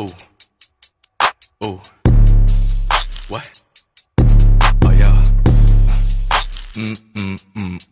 Ooh. Ooh. What? Oh yeah. Mm mm mm.